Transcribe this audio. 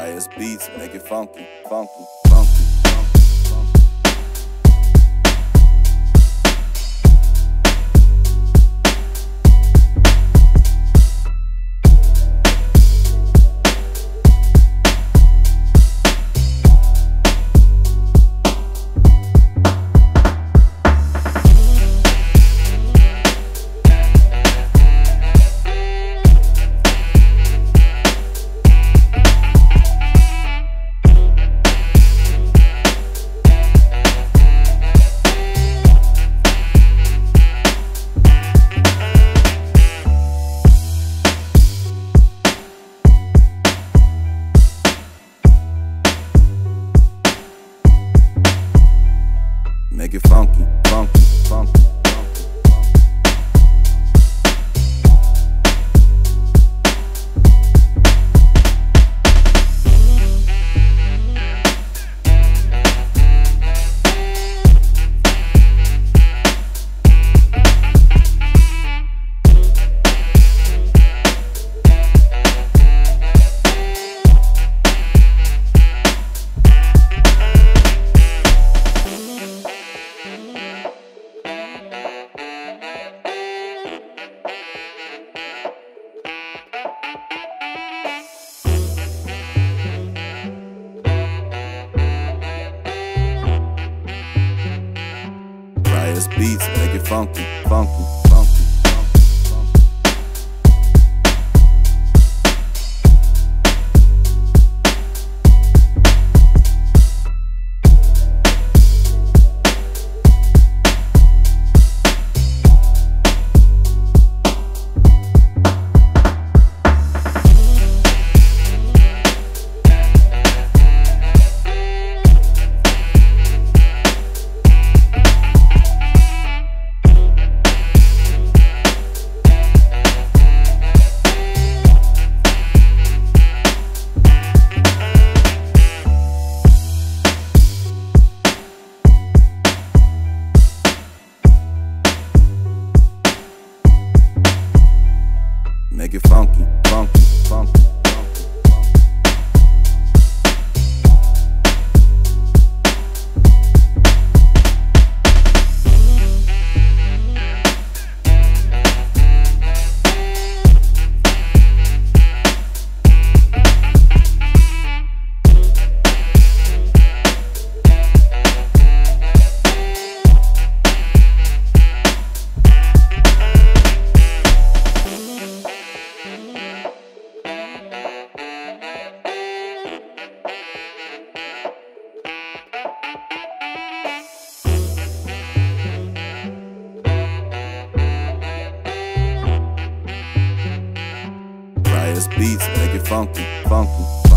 Raias beats, make it funky, funky, Make it funky, funky, funky. Raias beats, make it funky, funky, Make it funky, funky, funky. Beats, make it funky, funky.